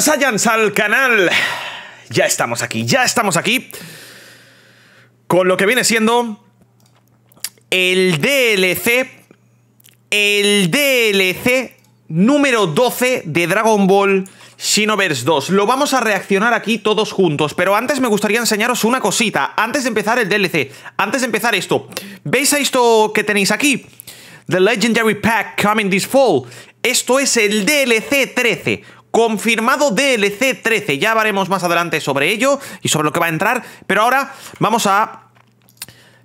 Bienvenidos Saiyans al canal. Ya estamos aquí, ya estamos aquí. Con lo que viene siendo el DLC. El DLC número 12 de Dragon Ball Xenoverse 2. Lo vamos a reaccionar aquí todos juntos, pero antes me gustaría enseñaros una cosita, antes de empezar el DLC, antes de empezar esto. ¿Veis esto que tenéis aquí? The Legendary Pack Coming This Fall. Esto es el DLC 13. Confirmado DLC 13. Ya hablaremos más adelante sobre ello y sobre lo que va a entrar. Pero ahora vamos a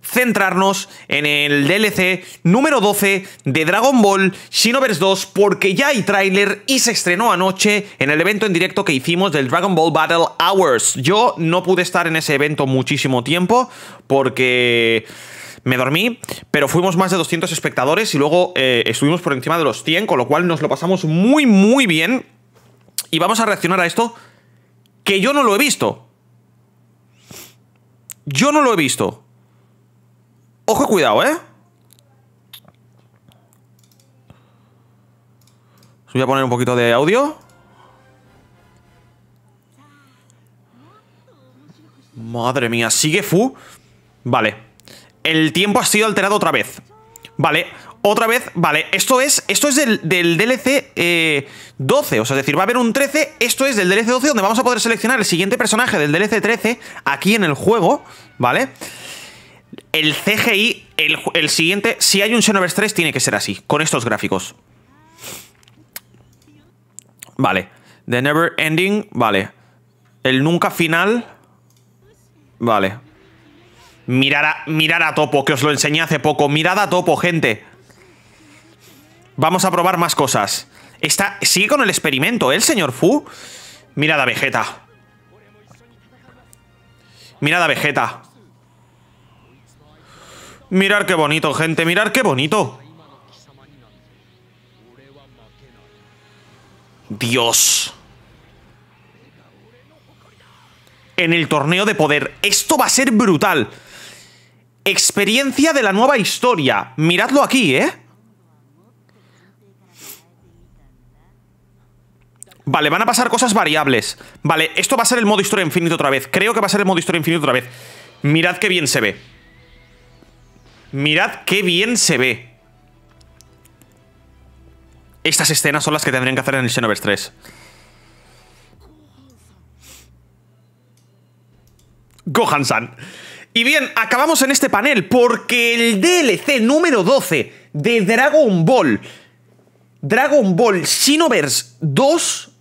centrarnos en el DLC número 12 de Dragon Ball Xenoverse 2 porque ya hay tráiler y se estrenó anoche en el evento en directo que hicimos del Dragon Ball Battle Hours. Yo no pude estar en ese evento muchísimo tiempo porque me dormí, pero fuimos más de 200 espectadores y luego eh, estuvimos por encima de los 100, con lo cual nos lo pasamos muy muy bien y vamos a reaccionar a esto que yo no lo he visto. Yo no lo he visto. Ojo, cuidado, ¿eh? Voy a poner un poquito de audio. Madre mía, ¿sigue Fu? Vale. El tiempo ha sido alterado otra vez. Vale, otra vez, vale, esto es esto es del, DLC 12, eh, o sea, es decir, va a haber un 13, esto es del DLC 12 donde vamos a poder seleccionar el siguiente personaje del DLC 13 aquí en el juego, ¿vale? El CGI, el, siguiente, si hay un Xenoverse 3 tiene que ser así, con estos gráficos. Vale, The Never Ending, vale. El nunca final, vale. Mirar a, mirar a Topo, que os lo enseñé hace poco. Mirad a Topo, gente. Vamos a probar más cosas. Está, sigue con el experimento, ¿eh, el señor Fu? Mirad a Vegeta. Mirad a Vegeta. Mirad qué bonito, gente. Mirad qué bonito. Dios. En el torneo de poder. Esto va a ser brutal. Experiencia de la nueva historia. Miradlo aquí, ¿eh? Vale, van a pasar cosas variables. Vale, esto va a ser el modo historia infinito otra vez. Creo que va a ser el modo historia infinito otra vez. Mirad qué bien se ve. Mirad qué bien se ve. Estas escenas son las que tendrían que hacer en el Xenoverse 3. Gohan-san. Y bien, acabamos en este panel porque el DLC número 12 de Dragon Ball, Dragon Ball Xenoverse 2,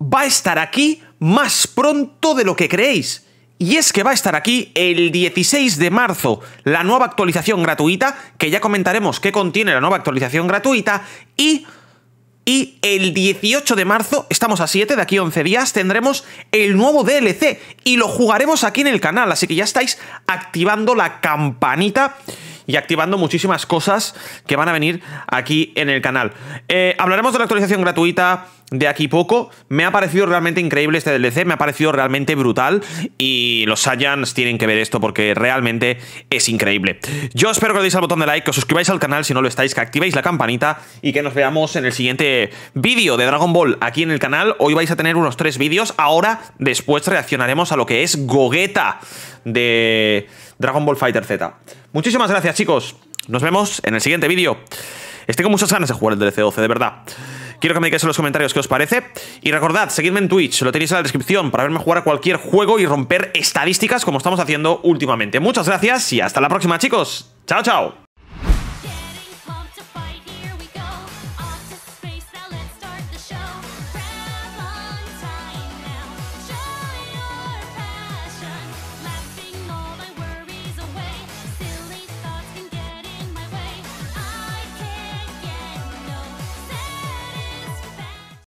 va a estar aquí más pronto de lo que creéis. Y es que va a estar aquí el 16 de marzo la nueva actualización gratuita, que ya comentaremos qué contiene la nueva actualización gratuita, y, y el 18 de marzo, estamos a 7, de aquí a 11 días, tendremos el nuevo DLC y lo jugaremos aquí en el canal, así que ya estáis activando la campanita y activando muchísimas cosas que van a venir aquí en el canal. Eh, hablaremos de la actualización gratuita de aquí poco. Me ha parecido realmente increíble este DLC, me ha parecido realmente brutal y los Saiyans tienen que ver esto porque realmente es increíble. Yo espero que le deis al botón de like, que os suscribáis al canal si no lo estáis, que activéis la campanita y que nos veamos en el siguiente vídeo de Dragon Ball aquí en el canal. Hoy vais a tener unos tres vídeos, ahora después reaccionaremos a lo que es Gogeta de Dragon Ball Fighter Z. Muchísimas gracias chicos, nos vemos en el siguiente vídeo. Estoy con muchas ganas de jugar el DLC 12, de verdad. Quiero que me digáis en los comentarios qué os parece. Y recordad, seguidme en Twitch, lo tenéis en la descripción para verme jugar a cualquier juego y romper estadísticas como estamos haciendo últimamente. Muchas gracias y hasta la próxima chicos. Chao, chao.